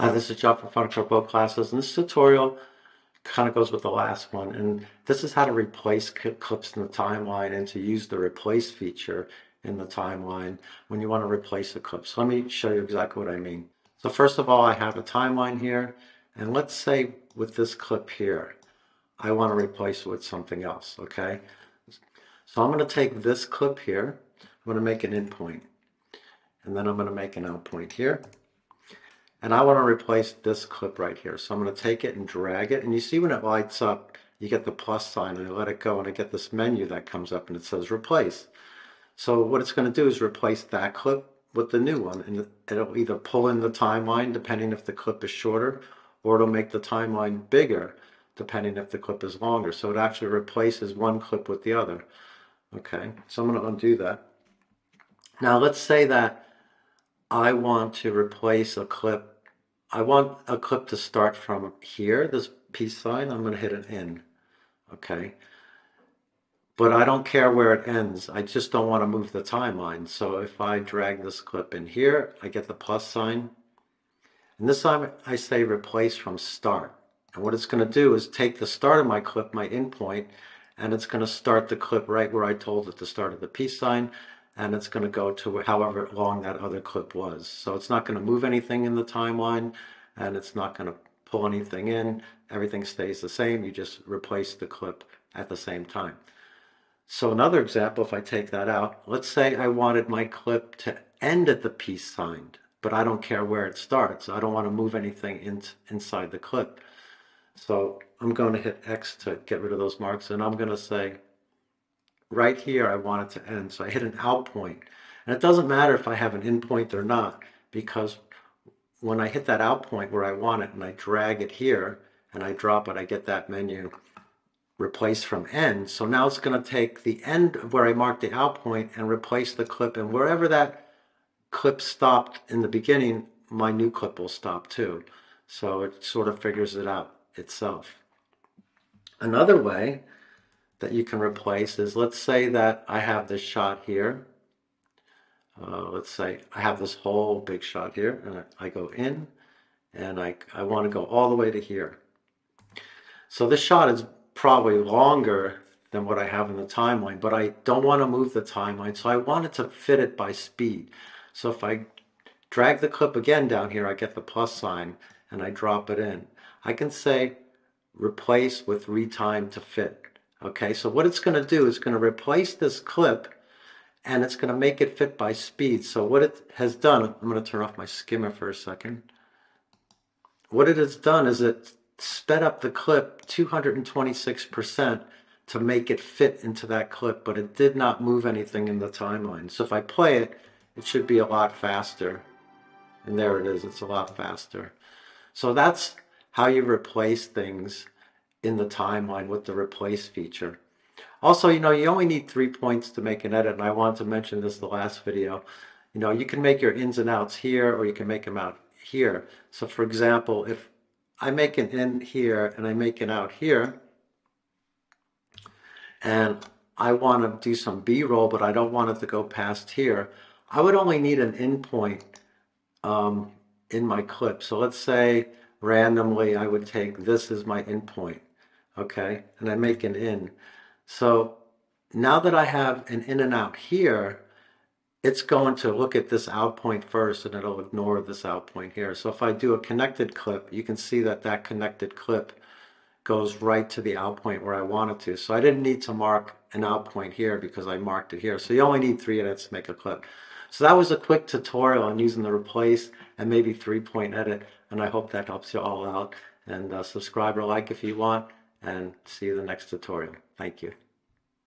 Hi, this is Jeff from Cut Pro Classes, and this tutorial kind of goes with the last one. And this is how to replace clips in the timeline and to use the replace feature in the timeline when you want to replace a clip. So let me show you exactly what I mean. So first of all, I have a timeline here, and let's say with this clip here, I want to replace it with something else, okay? So I'm going to take this clip here, I'm going to make an in point, and then I'm going to make an out point here. And I want to replace this clip right here. So I'm going to take it and drag it. And you see when it lights up, you get the plus sign and I let it go and I get this menu that comes up and it says replace. So what it's going to do is replace that clip with the new one. And it'll either pull in the timeline depending if the clip is shorter or it'll make the timeline bigger depending if the clip is longer. So it actually replaces one clip with the other. Okay, so I'm going to undo that. Now let's say that I want to replace a clip. I want a clip to start from here, this peace sign. I'm going to hit an in. Okay. But I don't care where it ends. I just don't want to move the timeline. So if I drag this clip in here, I get the plus sign. And this time I say replace from start. And what it's going to do is take the start of my clip, my in point, and it's going to start the clip right where I told it to start at the peace sign and it's going to go to however long that other clip was. So it's not going to move anything in the timeline and it's not going to pull anything in. Everything stays the same. You just replace the clip at the same time. So another example, if I take that out, let's say I wanted my clip to end at the peace sign, but I don't care where it starts. I don't want to move anything in, inside the clip. So I'm going to hit X to get rid of those marks and I'm going to say right here I want it to end. So I hit an out point. And it doesn't matter if I have an in point or not, because when I hit that out point where I want it and I drag it here and I drop it, I get that menu replace from end. So now it's going to take the end of where I marked the out point and replace the clip. And wherever that clip stopped in the beginning, my new clip will stop too. So it sort of figures it out itself. Another way that you can replace is let's say that I have this shot here. Uh, let's say I have this whole big shot here and I, I go in and I, I want to go all the way to here. So this shot is probably longer than what I have in the timeline, but I don't want to move the timeline, so I wanted to fit it by speed. So if I drag the clip again down here, I get the plus sign and I drop it in. I can say replace with retime to fit. Okay, so what it's going to do is going to replace this clip and it's going to make it fit by speed. So what it has done, I'm going to turn off my skimmer for a second. What it has done is it sped up the clip 226% to make it fit into that clip, but it did not move anything in the timeline. So if I play it, it should be a lot faster. And there it is, it's a lot faster. So that's how you replace things in the timeline with the replace feature. Also, you know, you only need three points to make an edit, and I wanted to mention this the last video. You know, you can make your ins and outs here, or you can make them out here. So for example, if I make an in here and I make an out here, and I want to do some B-roll, but I don't want it to go past here, I would only need an in point um, in my clip. So let's say randomly I would take this as my in point okay, and I make an in. So now that I have an in and out here, it's going to look at this out point first and it'll ignore this out point here. So if I do a connected clip, you can see that that connected clip goes right to the out point where I want it to. So I didn't need to mark an out point here because I marked it here. So you only need three edits to make a clip. So that was a quick tutorial on using the replace and maybe three point edit. And I hope that helps you all out. And uh, subscribe or like if you want and see you in the next tutorial. Thank you.